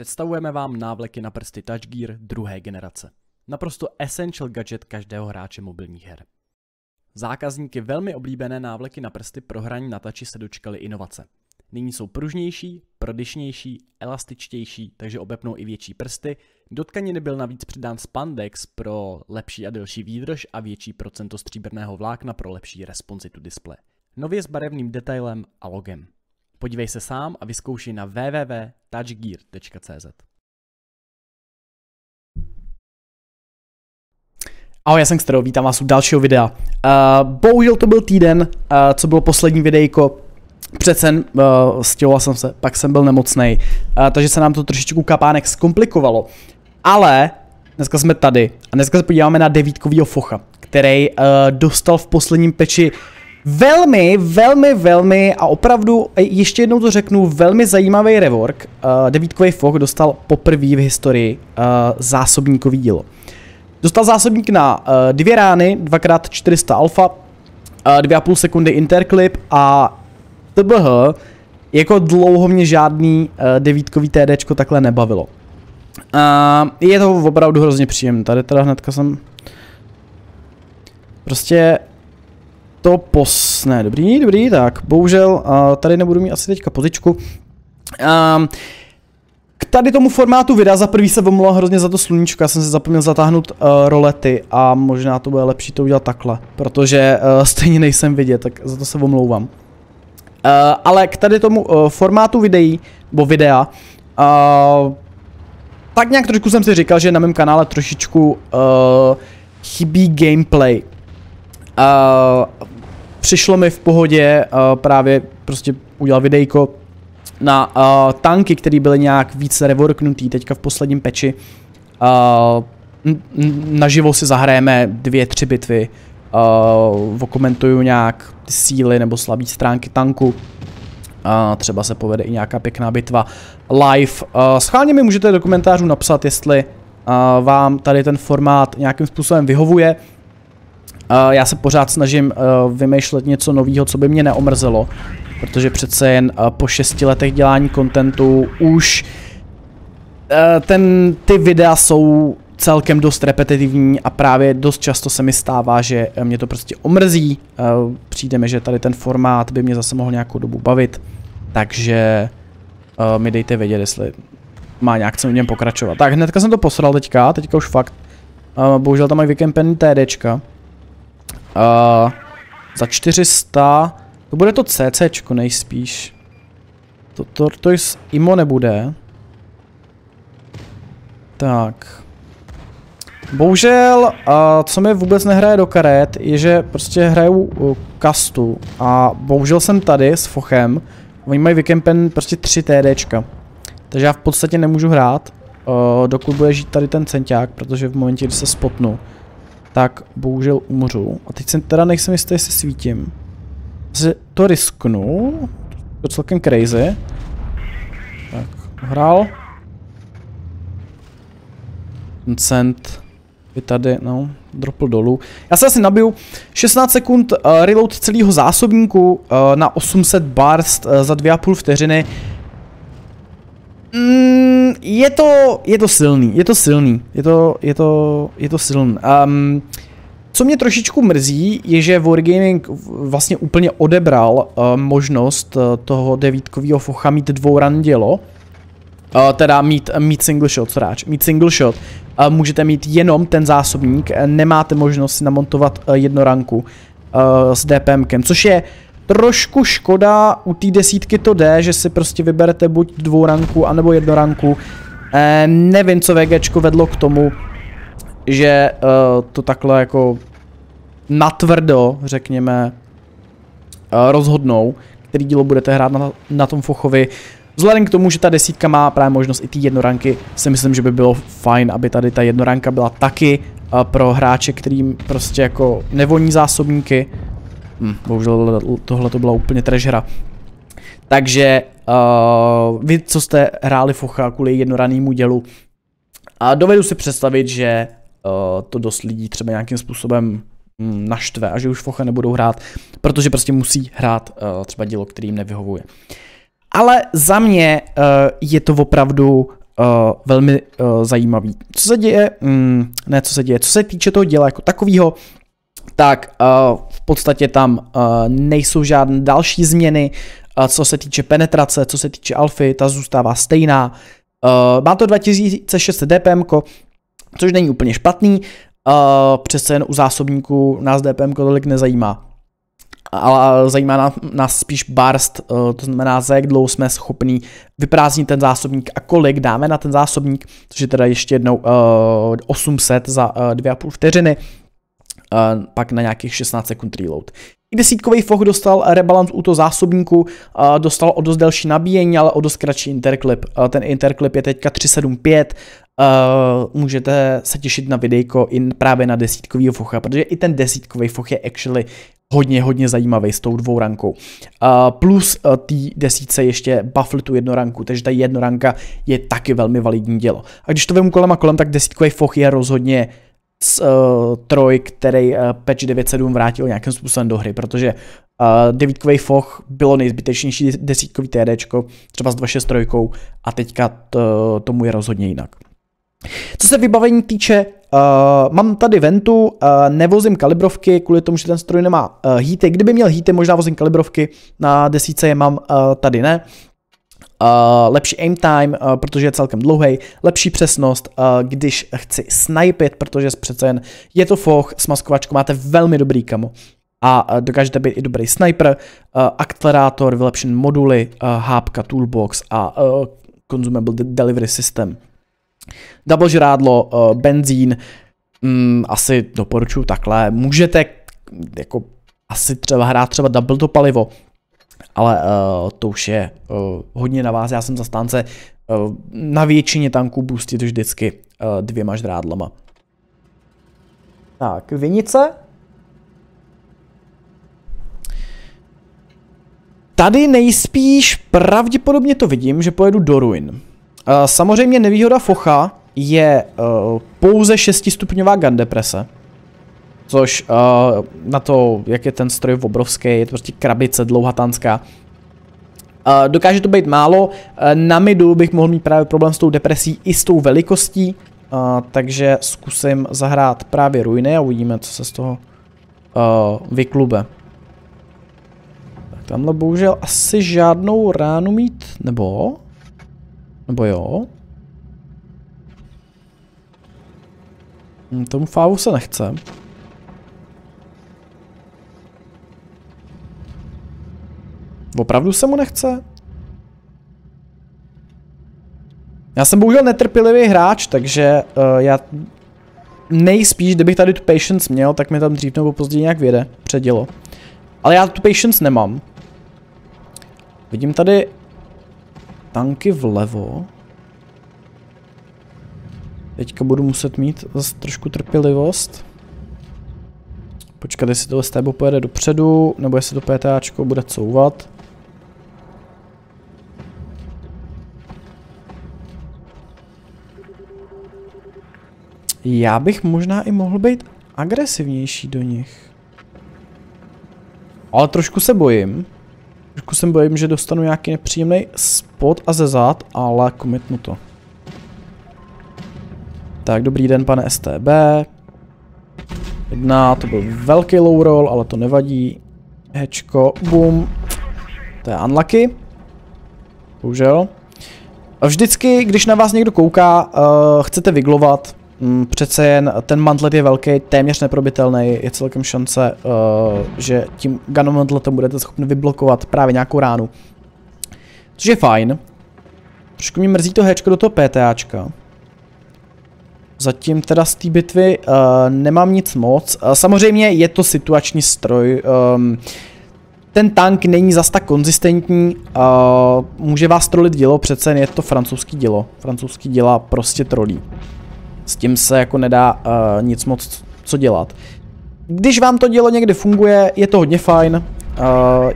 Představujeme vám návleky na prsty Touch Gear druhé generace. Naprosto essential gadget každého hráče mobilních her. Zákazníky velmi oblíbené návleky na prsty pro hraní na tači se dočkaly inovace. Nyní jsou pružnější, prodyšnější, elastičtější, takže obepnou i větší prsty. Do tkaniny byl navíc přidán spandex pro lepší a delší výdrž a větší procento stříbrného vlákna pro lepší responsitu displeje. Nově s barevným detailem a logem. Podívej se sám a vyzkoušej na www.touchgear.cz. Ahoj, já jsem Stero, vítám vás u dalšího videa. Uh, bohužel to byl týden, uh, co bylo poslední videjko. Přece uh, stěhoval jsem se, pak jsem byl nemocný, uh, takže se nám to trošičku kapánek zkomplikovalo. Ale dneska jsme tady a dneska se podíváme na devítkovýho focha, který uh, dostal v posledním peči Velmi, velmi, velmi a opravdu, ještě jednou to řeknu, velmi zajímavý rework. Uh, devítkový foch dostal poprvé v historii uh, zásobníkový dílo. Dostal zásobník na uh, dvě rány, 2x400 alfa, uh, 2,5 sekundy interclip a TBH, jako dlouho mě žádný uh, devítkový TDčko takhle nebavilo. Uh, je to opravdu hrozně příjemné, tady teda hnedka jsem... Prostě to posne. Dobrý, dobrý, tak bohužel uh, tady nebudu mít asi teďka pozičku. Um, k tady tomu formátu videa za prvý se omlouvám hrozně za to sluníčko, já jsem si zapomněl zatáhnout uh, rolety a možná to bude lepší to udělat takhle, protože uh, stejně nejsem vidět, tak za to se omlouvám. Uh, ale k tady tomu uh, formátu videí, nebo videa, uh, tak nějak trošku jsem si říkal, že na mém kanále trošičku uh, chybí gameplay. Uh, přišlo mi v pohodě uh, právě prostě udělal videjko na uh, tanky, které byly nějak více reworknutý teďka v posledním peči. Uh, naživo si zahrajeme dvě, tři bitvy. Uh, okomentuju nějak ty síly nebo slabé stránky tanku. Uh, třeba se povede i nějaká pěkná bitva live. Uh, schválně mi můžete do komentářů napsat, jestli uh, vám tady ten formát nějakým způsobem vyhovuje. Uh, já se pořád snažím uh, vymýšlet něco nového, co by mě neomrzelo, protože přece jen uh, po šesti letech dělání kontentu už ten, ty videa jsou celkem dost repetitivní a právě dost často se mi stává, že mě to prostě omrzí. Přijde mi, že tady ten formát by mě zase mohl nějakou dobu bavit, takže mi dejte vědět, jestli má nějak v něm pokračovat. Tak hnedka jsem to posral teďka, teďka už fakt. Bohužel tam mají vykempený TDčka. Uh, za 400, to bude to CCčko nejspíš. To, to, to jest IMO nebude. Tak. Bohužel, uh, co mi vůbec nehraje do karet, je, že prostě hraju uh, kastu a bohužel jsem tady s Fochem. Oni mají vykempen prostě 3 TDčka. Takže já v podstatě nemůžu hrát, uh, dokud bude žít tady ten centák, protože v momentě, kdy se spotnu, tak bohužel umřu. A teď jsem teda nejsem jistý, jestli svítím. Zase to risknu. To je celkem crazy. Tak, hrál. Cent je tady, no, dropl dolů. Já se asi nabiju 16 sekund uh, reload celého zásobníku uh, na 800 barst uh, za 2,5 vteřiny. Mm, je to, je to silný, je to silný, je to, je to, je to silný. Um, co mě trošičku mrzí, je, že Wargaming vlastně úplně odebral uh, možnost uh, toho devítkového focha mít dvouran dělo. Uh, teda mít, mít single shot, sráč, mít single shot. Uh, můžete mít jenom ten zásobník, nemáte možnost si namontovat uh, jednoranku uh, s DPMkem, což je Trošku škoda, u té desítky to jde, že si prostě vyberete buď dvouranku, anebo jednoranku. E, nevím, co VGčko vedlo k tomu, že e, to takhle jako natvrdo, řekněme, e, rozhodnou, který dílo budete hrát na, na tom Fochovi. Vzhledem k tomu, že ta desítka má právě možnost i ty jednoranky, si myslím, že by bylo fajn, aby tady ta jednoranka byla taky pro hráče, kterým prostě jako nevoní zásobníky, Hm, bohužel tohle to byla úplně trežera. Takže uh, vy, co jste hráli Focha kvůli jednorannému dělu, a dovedu si představit, že uh, to dost lidí třeba nějakým způsobem hm, naštve a že už Focha nebudou hrát, protože prostě musí hrát uh, třeba dílo, který jim nevyhovuje. Ale za mě uh, je to opravdu velmi uh, zajímavý. Co se děje, mm, ne co se děje, co se týče toho děla jako takového, tak uh, podstatě tam uh, nejsou žádné další změny, uh, co se týče penetrace, co se týče alfy, ta zůstává stejná. Uh, má to 2600 DPM, což není úplně špatný, přece jen u zásobníků nás DPM tolik nezajímá. Ale zajímá nás spíš barst, to znamená, za jak dlouho jsme schopní vyprázdnit ten zásobník a kolik dáme na ten zásobník, což je teda ještě jednou uh, 800 za uh, 2,5 vteřiny, pak na nějakých 16 sekund reload. I desítkový foch dostal rebalance u toho zásobníku, dostal o dost delší nabíjení, ale o dost kratší interklip. Ten interklip je teďka 375, Uh, můžete se těšit na videjko i právě na desítkový focha, protože i ten desítkový foch je actually hodně, hodně zajímavý s tou dvou rankou. Plus uh, tý desítce ještě buffly tu jednoranku, takže ta jednoranka je taky velmi validní dělo. A když to vemu kolem a kolem, tak desítkový foch je rozhodně uh, troj, který uh, patch 9.7 vrátil nějakým způsobem do hry, protože uh, devítkový foch bylo nejzbytečnější desítkový TDčko, třeba s 2.6.3 a teďka to, tomu je rozhodně jinak. Co se vybavení týče, uh, mám tady ventu, uh, nevozím kalibrovky, kvůli tomu, že ten stroj nemá uh, heaty. Kdyby měl heaty, možná vozím kalibrovky, na desíce je mám, uh, tady ne. Uh, lepší aim time, uh, protože je celkem dlouhý, lepší přesnost, uh, když chci snipit, protože přece jen je to foch, s maskovačkou máte velmi dobrý kamo a dokážete být i dobrý sniper, akcelerátor, vylepšený moduly, hápka, toolbox a consumable delivery system. Double žrádlo, benzín, um, asi doporučuji takhle. Můžete jako asi třeba hrát třeba double to palivo, ale uh, to už je uh, hodně na vás. Já jsem zastánce uh, na většině tanků boostit vždycky uh, dvěma žrádlama. Tak, vinice. Tady nejspíš pravděpodobně to vidím, že pojedu do ruin. Eh, samozřejmě nevýhoda Focha je uh, pouze 6-stupňová gun deprese. Což uh, na to, jak je ten stroj obrovský, je to prostě krabice dlouhatánská. Uh, dokáže to být málo, uh, na midu bych mohl mít právě problém s tou depresí i s tou velikostí, uh, takže zkusím zahrát právě ruiny a uvidíme, co se z toho uh, vyklube. Tak tamhle bohužel asi žádnou ránu mít, nebo? Nebo jo? Hm, tomu fávu se nechce. Opravdu se mu nechce? Já jsem bohužel netrpělivý hráč, takže uh, já nejspíš, kdybych tady tu patience měl, tak mi tam dřív nebo později nějak vyjede předělo. Ale já tu patience nemám. Vidím tady tanky vlevo. Teďka budu muset mít zase trošku trpělivost. Počkat, jestli tohle stébo pojede dopředu, nebo jestli to PTAčko bude couvat. Já bych možná i mohl být agresivnější do nich. Ale trošku se bojím. Trošku se bojím, že dostanu nějaký nepříjemný spot a ze zad, ale komitnu to. Tak, dobrý den, pane STB. Jedna, to byl velký low roll, ale to nevadí. Hečko, boom. To je unlucky. Bohužel. Vždycky, když na vás někdo kouká, uh, chcete vyglovat, přece jen ten mantlet je velký, téměř neprobitelný, je celkem šance, uh, že tím ganomantletem budete schopni vyblokovat právě nějakou ránu. Což je fajn. Trošku mi mrzí to hečko do toho PTAčka. Zatím teda z té bitvy uh, nemám nic moc. Uh, samozřejmě je to situační stroj. Um, ten tank není zas tak konzistentní, uh, může vás trolit dělo, přece je to francouzský dělo. Francouzský děla prostě trolí. S tím se jako nedá uh, nic moc co dělat. Když vám to dělo někde funguje, je to hodně fajn, uh,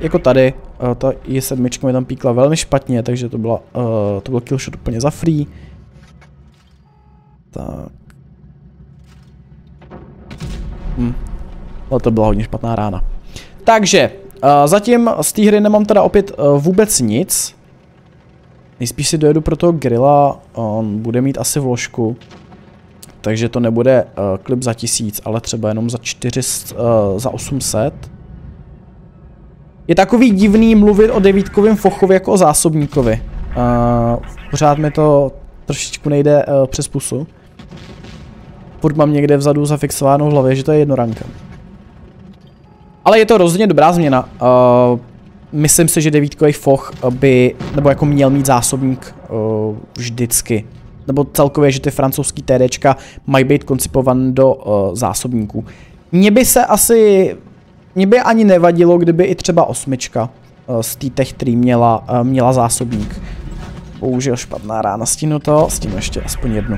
jako tady, uh, ta i7 mi tam píkla velmi špatně, takže to, byla, uh, to byl killshot úplně za free. Tak. Hm. Ale to byla hodně špatná rána. Takže, uh, zatím z té hry nemám teda opět uh, vůbec nic. Nejspíš si dojedu pro toho grilla, on bude mít asi vložku. Takže to nebude uh, klip za tisíc, ale třeba jenom za 400, uh, za 800. Je takový divný mluvit o devítkovém Fochovi jako o zásobníkovi. Uh, pořád mi to trošičku nejde uh, přes pusu. Furt mám někde vzadu zafixováno v hlavě, že to je jednoranka. Ale je to rozhodně dobrá změna. Uh, myslím si, že devítkový foch by, nebo jako měl mít zásobník uh, vždycky. Nebo celkově, že ty francouzský TDčka mají být koncipovan do uh, zásobníků. Mně by se asi, mně by ani nevadilo, kdyby i třeba osmička uh, z té Tech 3 měla, uh, měla zásobník. Bohužel špatná rána, stínu to, stínu ještě aspoň jednu.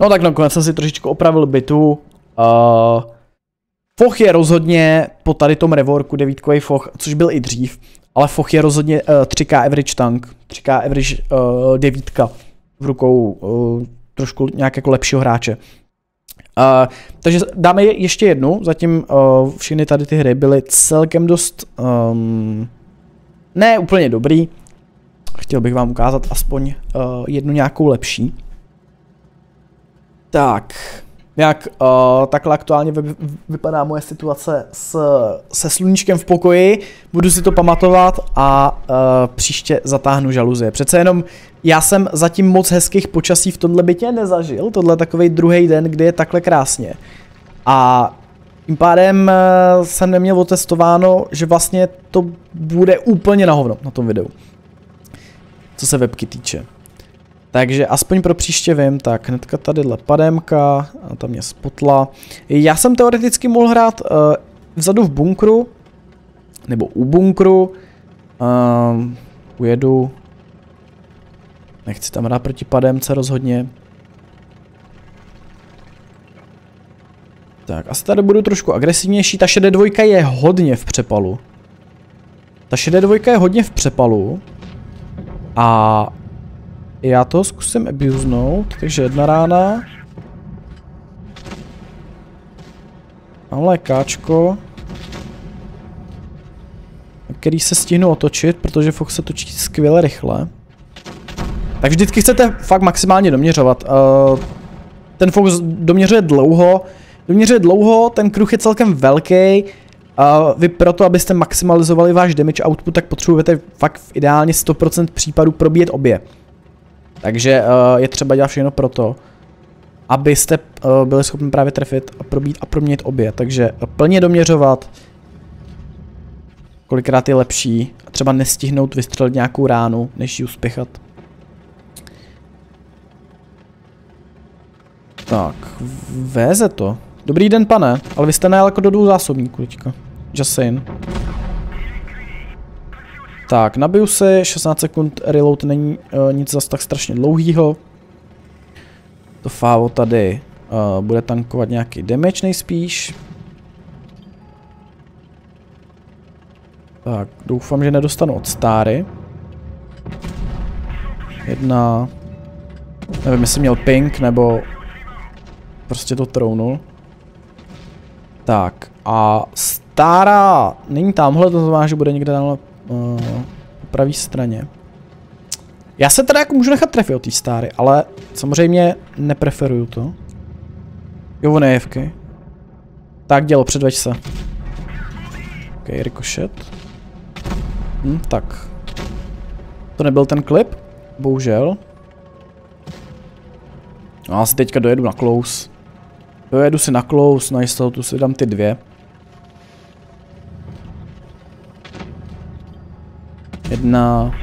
No tak nakonec jsem si trošičku opravil bytu. Uh, Foch je rozhodně po tady tom reworku devítkový Foch, což byl i dřív, ale Foch je rozhodně uh, 3K average tank, 3K average uh, devítka v rukou uh, trošku nějak jako lepšího hráče. Uh, takže dáme je ještě jednu, zatím uh, všechny tady ty hry byly celkem dost um, ne úplně dobrý. Chtěl bych vám ukázat aspoň uh, jednu nějakou lepší. Tak, jak uh, takhle aktuálně vy, vypadá moje situace s, se sluníčkem v pokoji, budu si to pamatovat a uh, příště zatáhnu žaluzie. Přece jenom já jsem zatím moc hezkých počasí v tomhle bytě nezažil, tohle je takový druhý den, kdy je takhle krásně. A tím pádem uh, jsem neměl otestováno, že vlastně to bude úplně na hovno na tom videu. Co se webky týče. Takže aspoň pro příště vím, tak hnedka tadyhle pademka, a tam mě spotla. Já jsem teoreticky mohl hrát uh, vzadu v bunkru, nebo u bunkru. Uh, ujedu. Nechci tam hrát proti pademce rozhodně. Tak, asi tady budu trošku agresivnější. Ta šedé dvojka je hodně v přepalu. Ta šedé dvojka je hodně v přepalu. A já to zkusím abusenout, takže jedna rána. Mám lékáčko. Který se stihnu otočit, protože Fox se točí skvěle rychle. Tak vždycky chcete fakt maximálně doměřovat. Uh, ten Fox doměřuje dlouho. Doměřuje dlouho, ten kruh je celkem velký. Uh, vy proto, abyste maximalizovali váš damage output, tak potřebujete fakt v ideálně 100% případů probíjet obě. Takže uh, je třeba dělat všechno pro to, abyste uh, byli schopni právě trefit a probít a proměnit obě. Takže uh, plně doměřovat, kolikrát je lepší, a třeba nestihnout vystřelit nějakou ránu, než ji uspěchat. Tak, véze to. Dobrý den, pane, ale vy jste nejel jako do dvou zásobníků teďka. Just saying. Tak, nabiju se, 16 sekund reload není uh, nic zas tak strašně dlouhýho. To fávo tady uh, bude tankovat nějaký damage nejspíš. Tak, doufám, že nedostanu od stáry. Jedna... Nevím, jestli měl ping, nebo prostě to trounul. Tak, a stára není tamhle, to znamená, že bude někde tamhle uh, po pravé straně. Já se teda jako můžu nechat trefit od té stáry, ale samozřejmě nepreferuju to. Jo, on je. Tak dělo, předveď se. Ok, rikošet. Hm, tak. To nebyl ten klip, bohužel. No, já si teďka dojedu na close. Dojedu si na close, na jistotu si dám ty dvě. Jedna.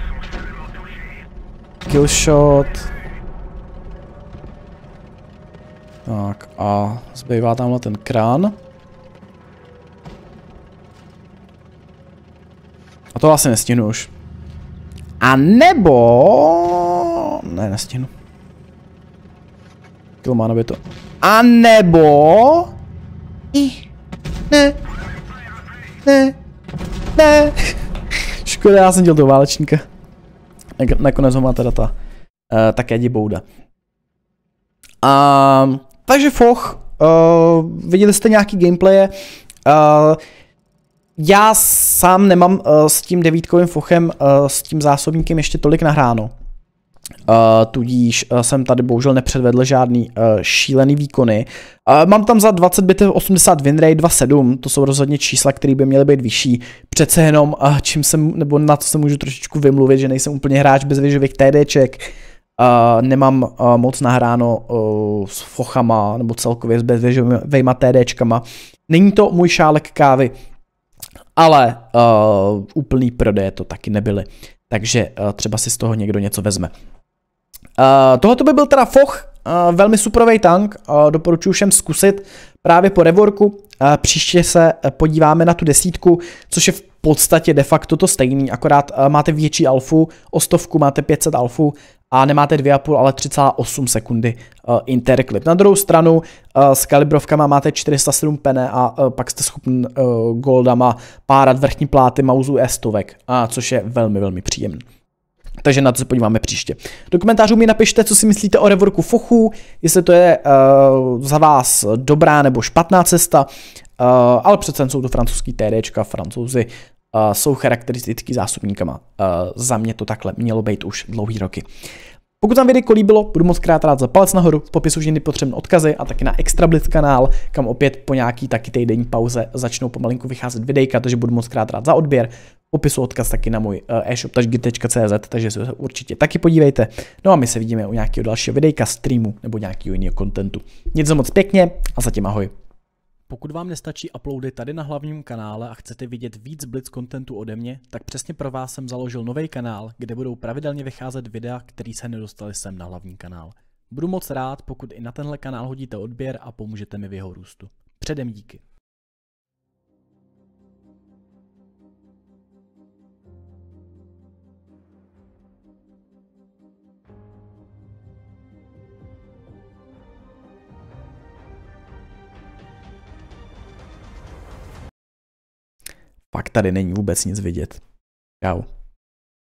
Killshot. Tak a zbývá tamhle ten krán. A to asi nestihnu už. A nebo... Ne, nestihnu. Killmanovi to. A nebo... I... Ne. Ne. Ne. Škoda, já jsem dělal toho válečníka. Nakonec ho má teda ta uh, také dibouda. Uh, takže Foch, uh, viděli jste nějaký gameplaye. Uh, já sám nemám uh, s tím devítkovým fochem, uh, s tím zásobníkem ještě tolik nahráno. Uh, tudíž uh, jsem tady bohužel nepředvedl žádný uh, šílený výkony. Uh, mám tam za 20 bitev 80 winrate 2.7, to jsou rozhodně čísla, které by měly být vyšší. Přece jenom, uh, čím jsem, nebo na to se můžu trošičku vymluvit, že nejsem úplně hráč bez věžových TDček. Uh, nemám uh, moc nahráno uh, s fochama, nebo celkově s bezvěžovými TDčkama. Není to můj šálek kávy, ale uh, úplný prodeje to taky nebyly. Takže třeba si z toho někdo něco vezme. Uh, tohle by byl teda Foch, uh, velmi superový tank, uh, doporučuji všem zkusit právě po revorku. Uh, příště se podíváme na tu desítku, což je v podstatě de facto to stejný, akorát uh, máte větší alfu, o stovku máte 500 alfu a nemáte 2,5, ale 3,8 sekundy uh, interclip. Na druhou stranu uh, s kalibrovkama máte 407 pene a uh, pak jste schopni uh, goldama párat vrchní pláty mauzu s uh, což je velmi, velmi příjemný. Takže na to se podíváme příště. Do komentářů mi napište, co si myslíte o revorku Fochu, jestli to je uh, za vás dobrá nebo špatná cesta, uh, ale přece jsou to francouzský TDčka, francouzi uh, jsou charakteristický zásobníkama. Uh, za mě to takhle mělo být už dlouhý roky. Pokud vám video líbilo, budu moc krát rád za palec nahoru, v popisu vždy potřebné odkazy a taky na Extra Blitz kanál, kam opět po nějaký taky týdenní pauze začnou pomalinku vycházet videjka, takže budu moc krát rád za odběr. Popisu odkaz taky na můj uh, e-shop tažgit.cz, takže se určitě taky podívejte. No a my se vidíme u nějakého dalšího videjka, streamu nebo nějakého jiného kontentu. Nic moc pěkně a zatím ahoj. Pokud vám nestačí uploady tady na hlavním kanále a chcete vidět víc Blitz kontentu ode mě, tak přesně pro vás jsem založil nový kanál, kde budou pravidelně vycházet videa, které se nedostaly sem na hlavní kanál. Budu moc rád, pokud i na tenhle kanál hodíte odběr a pomůžete mi v jeho růstu. Předem díky. Pak tady není vůbec nic vidět. Čau.